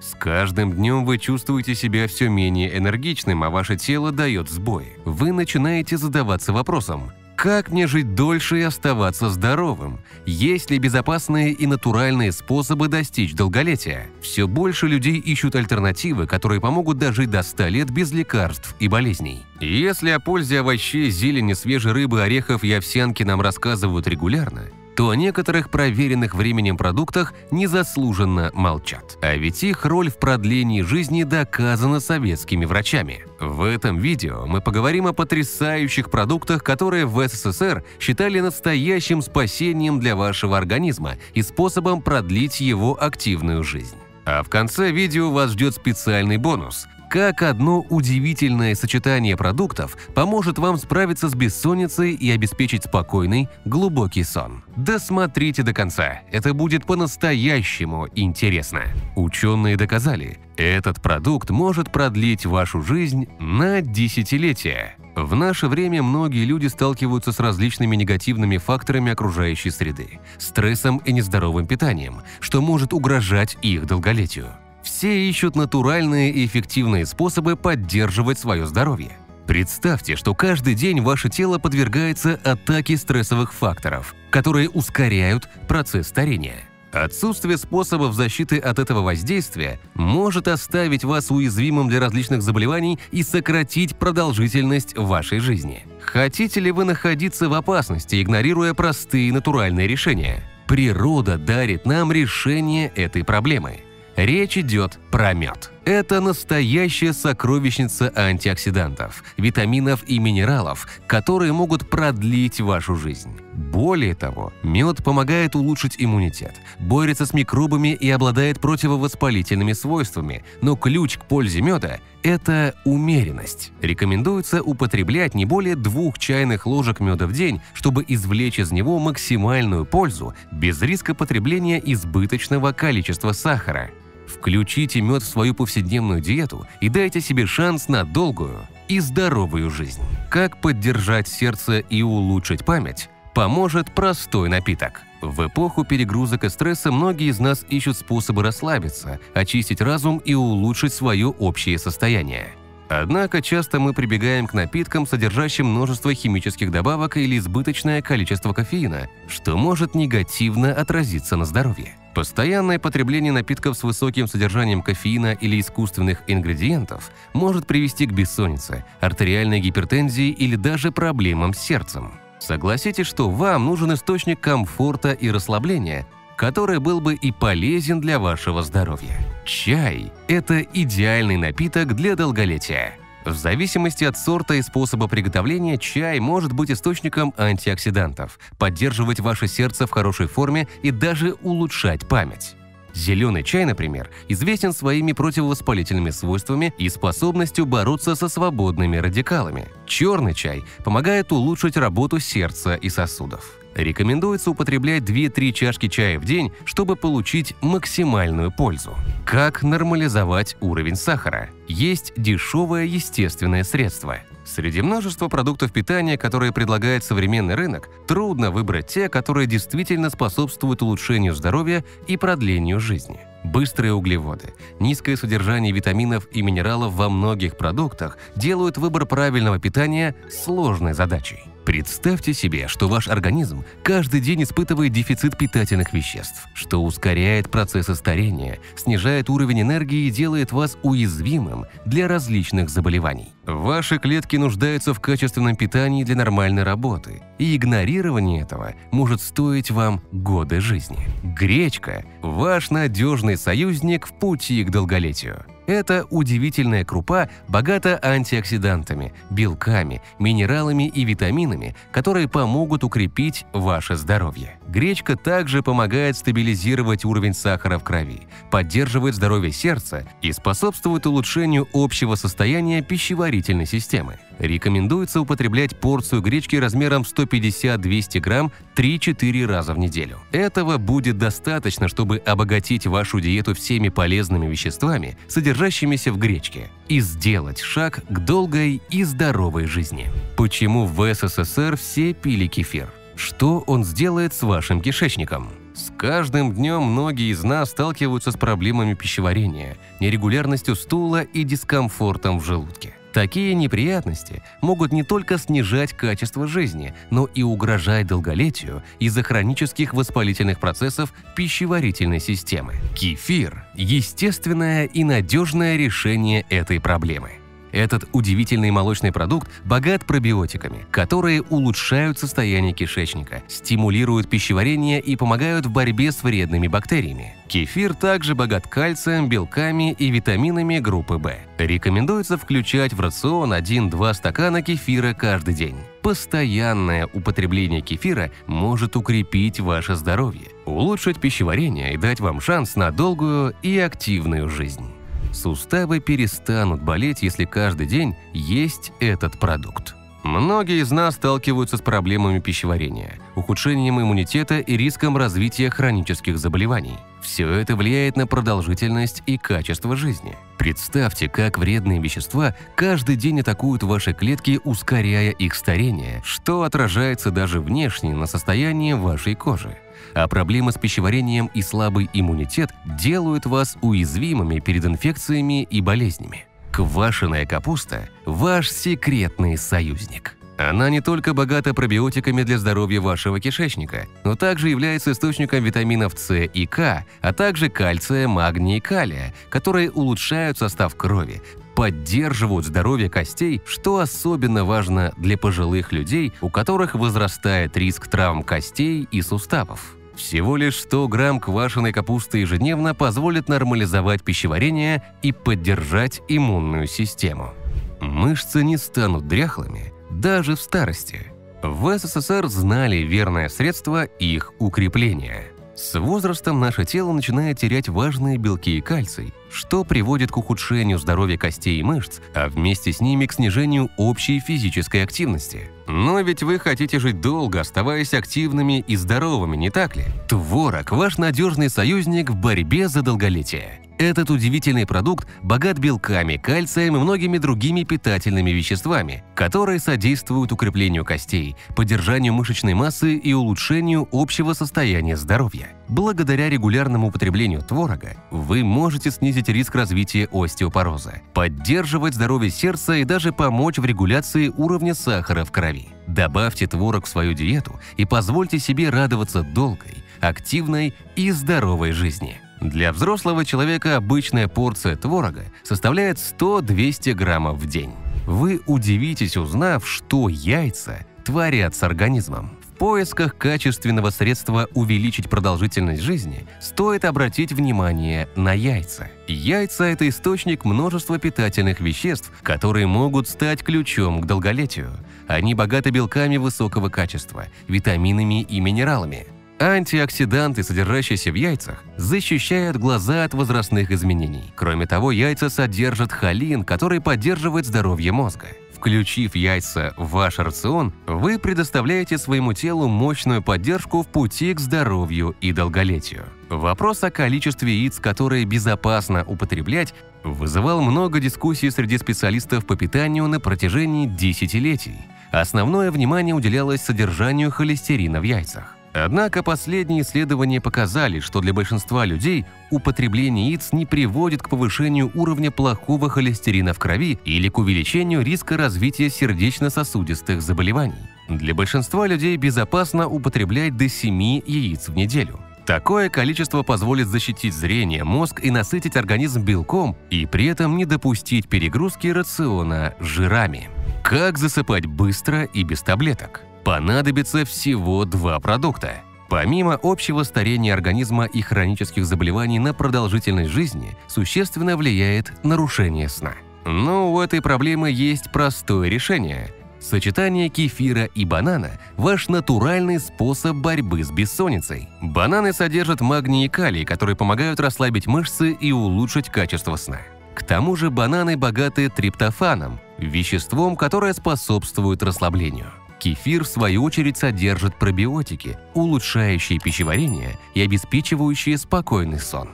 С каждым днем вы чувствуете себя все менее энергичным, а ваше тело дает сбой. Вы начинаете задаваться вопросом, как мне жить дольше и оставаться здоровым? Есть ли безопасные и натуральные способы достичь долголетия? Все больше людей ищут альтернативы, которые помогут дожить до 100 лет без лекарств и болезней. Если о пользе овощей, зелени, свежей рыбы, орехов и овсянки нам рассказывают регулярно, то о некоторых проверенных временем продуктах незаслуженно молчат. А ведь их роль в продлении жизни доказана советскими врачами. В этом видео мы поговорим о потрясающих продуктах, которые в СССР считали настоящим спасением для вашего организма и способом продлить его активную жизнь. А в конце видео вас ждет специальный бонус – как одно удивительное сочетание продуктов поможет вам справиться с бессонницей и обеспечить спокойный, глубокий сон. Досмотрите до конца, это будет по-настоящему интересно. Ученые доказали, этот продукт может продлить вашу жизнь на десятилетия. В наше время многие люди сталкиваются с различными негативными факторами окружающей среды, стрессом и нездоровым питанием, что может угрожать их долголетию. Все ищут натуральные и эффективные способы поддерживать свое здоровье. Представьте, что каждый день ваше тело подвергается атаке стрессовых факторов, которые ускоряют процесс старения. Отсутствие способов защиты от этого воздействия может оставить вас уязвимым для различных заболеваний и сократить продолжительность вашей жизни. Хотите ли вы находиться в опасности, игнорируя простые натуральные решения? Природа дарит нам решение этой проблемы – Речь идет про мед. Это настоящая сокровищница антиоксидантов, витаминов и минералов, которые могут продлить вашу жизнь. Более того, мед помогает улучшить иммунитет, борется с микробами и обладает противовоспалительными свойствами, но ключ к пользе меда – это умеренность. Рекомендуется употреблять не более двух чайных ложек меда в день, чтобы извлечь из него максимальную пользу без риска потребления избыточного количества сахара. Включите мед в свою повседневную диету и дайте себе шанс на долгую и здоровую жизнь. Как поддержать сердце и улучшить память, поможет простой напиток. В эпоху перегрузок и стресса многие из нас ищут способы расслабиться, очистить разум и улучшить свое общее состояние. Однако часто мы прибегаем к напиткам, содержащим множество химических добавок или избыточное количество кофеина, что может негативно отразиться на здоровье. Постоянное потребление напитков с высоким содержанием кофеина или искусственных ингредиентов может привести к бессоннице, артериальной гипертензии или даже проблемам с сердцем. Согласитесь, что вам нужен источник комфорта и расслабления, который был бы и полезен для вашего здоровья. Чай – это идеальный напиток для долголетия. В зависимости от сорта и способа приготовления, чай может быть источником антиоксидантов, поддерживать ваше сердце в хорошей форме и даже улучшать память. Зеленый чай, например, известен своими противовоспалительными свойствами и способностью бороться со свободными радикалами. Черный чай помогает улучшить работу сердца и сосудов. Рекомендуется употреблять 2-3 чашки чая в день, чтобы получить максимальную пользу. Как нормализовать уровень сахара? Есть дешевое естественное средство. Среди множества продуктов питания, которые предлагает современный рынок, трудно выбрать те, которые действительно способствуют улучшению здоровья и продлению жизни. Быстрые углеводы, низкое содержание витаминов и минералов во многих продуктах делают выбор правильного питания сложной задачей. Представьте себе, что ваш организм каждый день испытывает дефицит питательных веществ, что ускоряет процессы старения, снижает уровень энергии и делает вас уязвимым для различных заболеваний. Ваши клетки нуждаются в качественном питании для нормальной работы, и игнорирование этого может стоить вам годы жизни. Гречка – ваш надежный союзник в пути к долголетию. Эта удивительная крупа богата антиоксидантами, белками, минералами и витаминами, которые помогут укрепить ваше здоровье. Гречка также помогает стабилизировать уровень сахара в крови, поддерживает здоровье сердца и способствует улучшению общего состояния пищеварительной системы. Рекомендуется употреблять порцию гречки размером 150-200 грамм 3-4 раза в неделю. Этого будет достаточно, чтобы обогатить вашу диету всеми полезными веществами, содержащимися в гречке, и сделать шаг к долгой и здоровой жизни. Почему в СССР все пили кефир? Что он сделает с вашим кишечником? С каждым днем многие из нас сталкиваются с проблемами пищеварения, нерегулярностью стула и дискомфортом в желудке. Такие неприятности могут не только снижать качество жизни, но и угрожать долголетию из-за хронических воспалительных процессов пищеварительной системы. Кефир – естественное и надежное решение этой проблемы. Этот удивительный молочный продукт богат пробиотиками, которые улучшают состояние кишечника, стимулируют пищеварение и помогают в борьбе с вредными бактериями. Кефир также богат кальцием, белками и витаминами группы В. Рекомендуется включать в рацион 1-2 стакана кефира каждый день. Постоянное употребление кефира может укрепить ваше здоровье, улучшить пищеварение и дать вам шанс на долгую и активную жизнь. Суставы перестанут болеть, если каждый день есть этот продукт. Многие из нас сталкиваются с проблемами пищеварения, ухудшением иммунитета и риском развития хронических заболеваний. Все это влияет на продолжительность и качество жизни. Представьте, как вредные вещества каждый день атакуют ваши клетки, ускоряя их старение, что отражается даже внешне на состоянии вашей кожи а проблемы с пищеварением и слабый иммунитет делают вас уязвимыми перед инфекциями и болезнями. Квашеная капуста – ваш секретный союзник. Она не только богата пробиотиками для здоровья вашего кишечника, но также является источником витаминов С и К, а также кальция, магния и калия, которые улучшают состав крови, поддерживают здоровье костей, что особенно важно для пожилых людей, у которых возрастает риск травм костей и суставов. Всего лишь 100 грамм квашеной капусты ежедневно позволит нормализовать пищеварение и поддержать иммунную систему. Мышцы не станут дряхлыми даже в старости. В СССР знали верное средство их укрепления – с возрастом наше тело начинает терять важные белки и кальций, что приводит к ухудшению здоровья костей и мышц, а вместе с ними к снижению общей физической активности. Но ведь вы хотите жить долго, оставаясь активными и здоровыми, не так ли? Творог – ваш надежный союзник в борьбе за долголетие. Этот удивительный продукт богат белками, кальцием и многими другими питательными веществами, которые содействуют укреплению костей, поддержанию мышечной массы и улучшению общего состояния здоровья. Благодаря регулярному употреблению творога вы можете снизить риск развития остеопороза, поддерживать здоровье сердца и даже помочь в регуляции уровня сахара в крови. Добавьте творог в свою диету и позвольте себе радоваться долгой, активной и здоровой жизни. Для взрослого человека обычная порция творога составляет 100-200 граммов в день. Вы удивитесь, узнав, что яйца творят с организмом. Поисках качественного средства увеличить продолжительность жизни стоит обратить внимание на яйца. Яйца – это источник множества питательных веществ, которые могут стать ключом к долголетию. Они богаты белками высокого качества, витаминами и минералами – Антиоксиданты, содержащиеся в яйцах, защищают глаза от возрастных изменений. Кроме того, яйца содержат холин, который поддерживает здоровье мозга. Включив яйца в ваш рацион, вы предоставляете своему телу мощную поддержку в пути к здоровью и долголетию. Вопрос о количестве яиц, которые безопасно употреблять, вызывал много дискуссий среди специалистов по питанию на протяжении десятилетий. Основное внимание уделялось содержанию холестерина в яйцах. Однако последние исследования показали, что для большинства людей употребление яиц не приводит к повышению уровня плохого холестерина в крови или к увеличению риска развития сердечно-сосудистых заболеваний. Для большинства людей безопасно употреблять до 7 яиц в неделю. Такое количество позволит защитить зрение, мозг и насытить организм белком и при этом не допустить перегрузки рациона жирами. Как засыпать быстро и без таблеток? Понадобится всего два продукта. Помимо общего старения организма и хронических заболеваний на продолжительность жизни, существенно влияет нарушение сна. Но у этой проблемы есть простое решение. Сочетание кефира и банана – ваш натуральный способ борьбы с бессонницей. Бананы содержат магний и калий, которые помогают расслабить мышцы и улучшить качество сна. К тому же бананы богаты триптофаном – веществом, которое способствует расслаблению. Кефир, в свою очередь, содержит пробиотики, улучшающие пищеварение и обеспечивающие спокойный сон.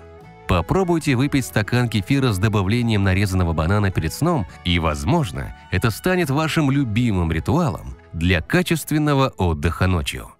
Попробуйте выпить стакан кефира с добавлением нарезанного банана перед сном, и, возможно, это станет вашим любимым ритуалом для качественного отдыха ночью.